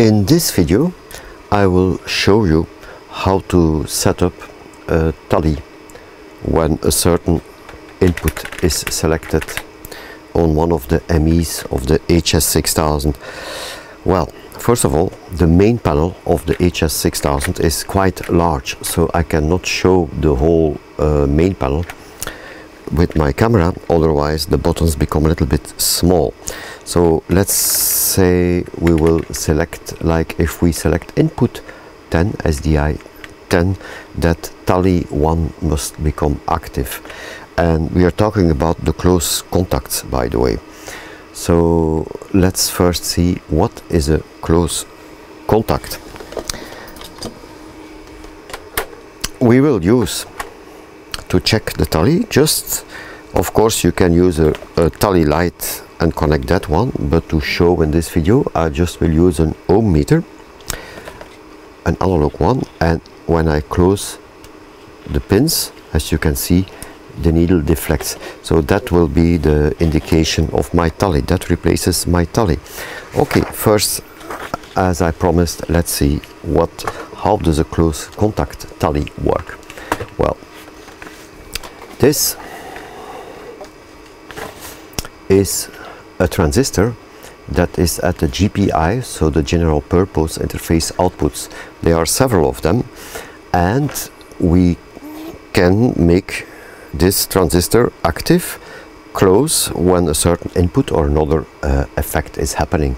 In this video I will show you how to set up a tally when a certain input is selected on one of the MEs of the HS6000. Well, first of all, the main panel of the HS6000 is quite large, so I cannot show the whole uh, main panel with my camera, otherwise the buttons become a little bit small. So let's say we will select, like if we select input 10 SDI 10, that tally 1 must become active. And we are talking about the close contacts, by the way. So let's first see what is a close contact. We will use to check the tally. Just of course you can use a, a tally light and connect that one but to show in this video I just will use an ohm meter an analog one and when I close the pins as you can see the needle deflects. So that will be the indication of my tally. That replaces my tally. Okay first as I promised let's see what how does a close contact tally work this is a transistor that is at the GPI, so the general purpose interface outputs. There are several of them and we can make this transistor active close when a certain input or another uh, effect is happening.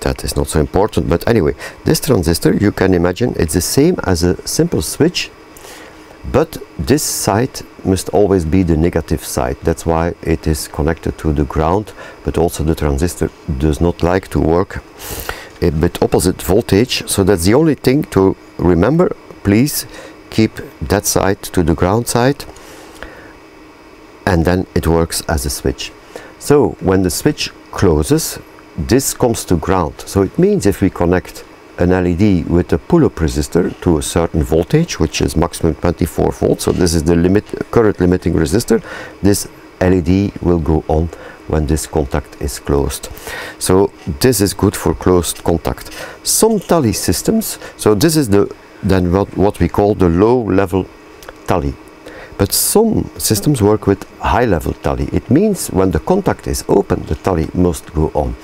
That is not so important, but anyway, this transistor you can imagine it's the same as a simple switch but this side must always be the negative side. That's why it is connected to the ground but also the transistor does not like to work eh, a bit opposite voltage. So that's the only thing to remember. Please keep that side to the ground side and then it works as a switch. So when the switch closes this comes to ground. So it means if we connect an LED with a pull-up resistor to a certain voltage which is maximum 24 volts. So this is the limit current limiting resistor. This LED will go on when this contact is closed. So this is good for closed contact. Some tally systems so this is the then what, what we call the low level tally. But some systems work with high level tally. It means when the contact is open the tally must go on.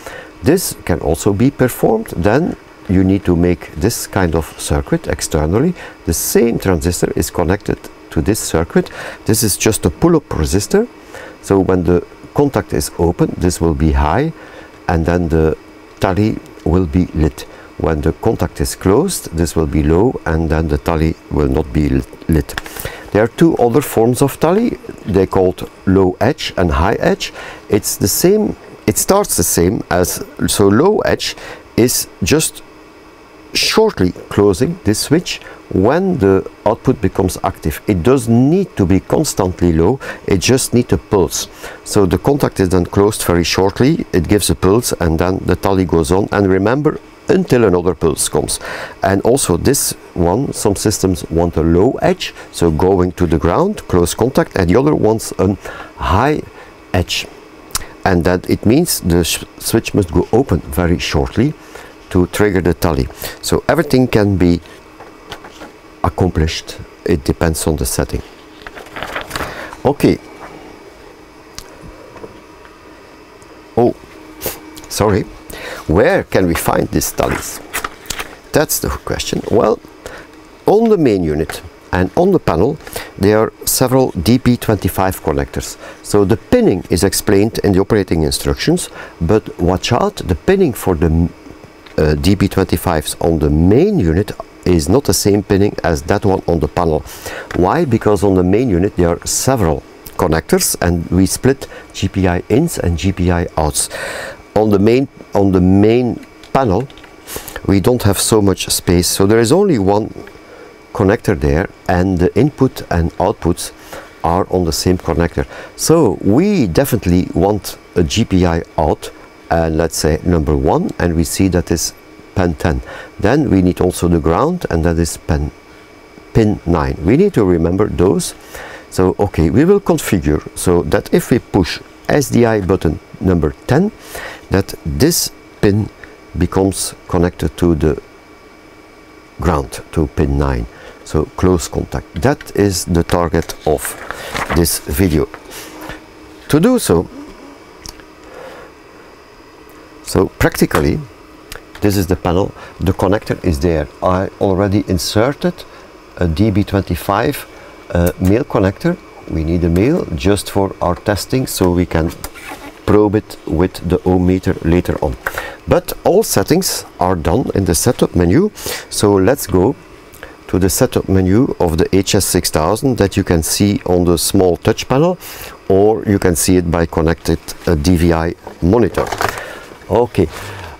This can also be performed then you need to make this kind of circuit externally. The same transistor is connected to this circuit. This is just a pull-up resistor. So when the contact is open, this will be high and then the tally will be lit. When the contact is closed, this will be low and then the tally will not be lit. There are two other forms of tally. They're called low edge and high edge. It's the same, it starts the same as, so low edge is just shortly closing this switch when the output becomes active. It does need to be constantly low, it just needs a pulse. So the contact is then closed very shortly, it gives a pulse and then the tally goes on. And remember, until another pulse comes. And also this one, some systems want a low edge, so going to the ground, close contact, and the other wants a high edge. And that it means the switch must go open very shortly to trigger the tally. So everything can be accomplished. It depends on the setting. Okay. Oh, sorry. Where can we find these tallies? That's the question. Well, on the main unit and on the panel there are several DB25 connectors. So the pinning is explained in the operating instructions, but watch out, the pinning for the Uh, DB25s on the main unit is not the same pinning as that one on the panel. Why? Because on the main unit there are several connectors and we split GPI ins and GPI outs. On the main on the main panel we don't have so much space so there is only one connector there and the input and outputs are on the same connector. So we definitely want a GPI out and let's say number one and we see that is pen 10 then we need also the ground and that is pen pin 9 we need to remember those. So okay we will configure. So that if we push SDI button number 10 that this pin becomes connected to the ground to pin 9 so close contact. That is the target of this video. To do so so practically this is the panel. The connector is there. I already inserted a DB25 uh, male connector. We need a male just for our testing so we can probe it with the ohm meter later on. But all settings are done in the setup menu. So let's go to the setup menu of the HS6000 that you can see on the small touch panel or you can see it by connected a DVI monitor okay.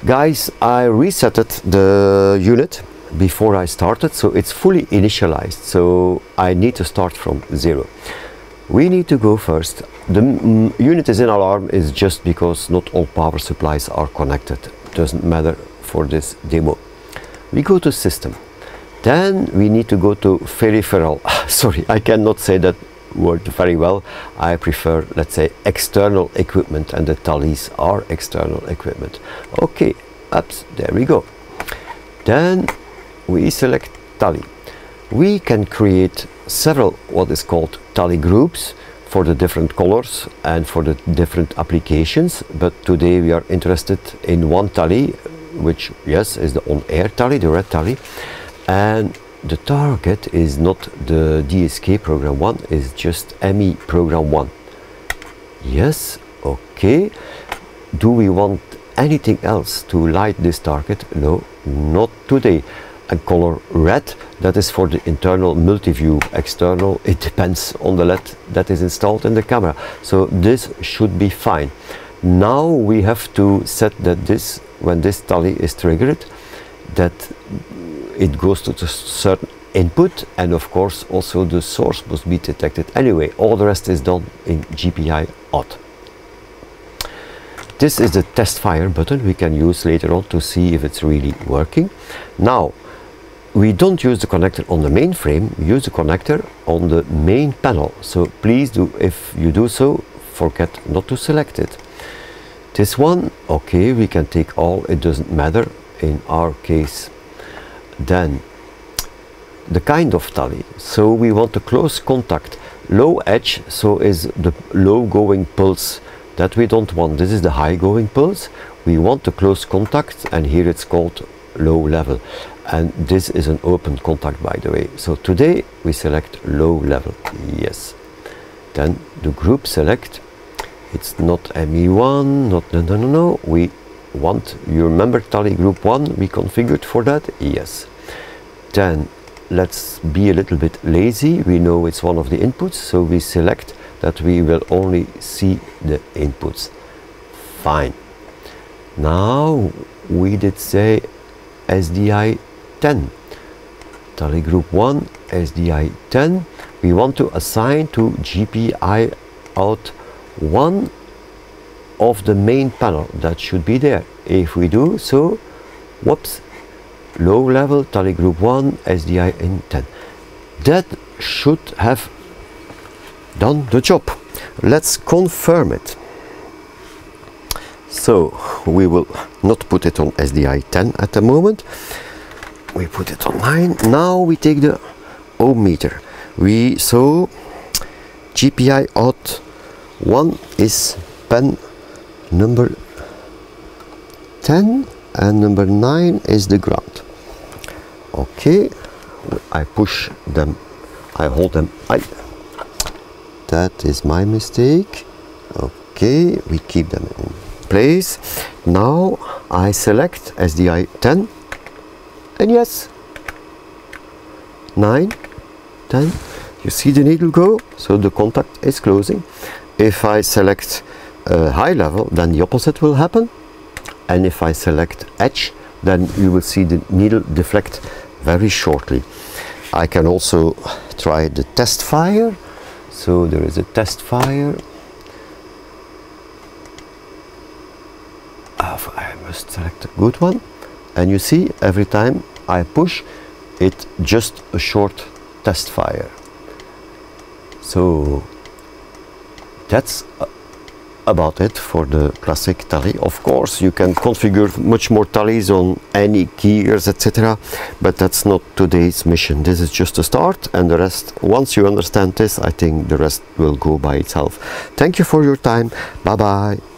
Guys I resetted the unit before I started so it's fully initialized so I need to start from zero. We need to go first. The unit is in alarm is just because not all power supplies are connected. Doesn't matter for this demo. We go to system. Then we need to go to peripheral. Sorry I cannot say that word very well. I prefer let's say external equipment and the tallies are external equipment. Okay ups there we go. Then we select tally. We can create several what is called tally groups for the different colors and for the different applications but today we are interested in one tally which yes is the on-air tally the red tally and the target is not the DSK program 1 it's just ME program 1 yes okay. Do we want anything else to light this target? No not today. And color red that is for the internal multi-view external it depends on the LED that is installed in the camera. So this should be fine. Now we have to set that this when this tally is triggered that it goes to a certain input and of course also the source must be detected anyway all the rest is done in GPI out this is the test fire button we can use later on to see if it's really working now we don't use the connector on the mainframe, we use the connector on the main panel. So please do, if you do so, forget not to select it. This one, okay, we can take all, it doesn't matter in our case. Then the kind of tally. So we want a close contact. Low edge, so is the low going pulse that we don't want. This is the high going pulse. We want a close contact and here it's called low level and this is an open contact by the way so today we select low level yes then the group select it's not ME1 not no no no no we want you remember tally group 1 we configured for that? Yes. Then let's be a little bit lazy. We know it's one of the inputs so we select that we will only see the inputs. Fine. Now we did say SDI 10 tally group 1 SDI 10 we want to assign to GPI out one of the main panel that should be there. If we do so whoops low level tally group 1 SDI in 10 that should have done the job. Let's confirm it. So we will not put it on SDI 10 at the moment. We put it online. Now we take the ohm meter. We saw GPI out 1 is pen number 10 and number 9 is the ground. Okay I push them I hold them. I that is my mistake. Okay we keep them in place. Now I select SDI 10 and yes 9 10 you see the needle go? So the contact is closing. If I select uh, high level then the opposite will happen. And if I select edge then you will see the needle deflect very shortly. I can also try the test fire. So there is a test fire. Oh, I must select a good one. And you see every time I push it just a short test fire. So that's about it for the classic tally. Of course, you can configure much more tallies on any gears, etc. But that's not today's mission. This is just a start, and the rest, once you understand this, I think the rest will go by itself. Thank you for your time. Bye bye.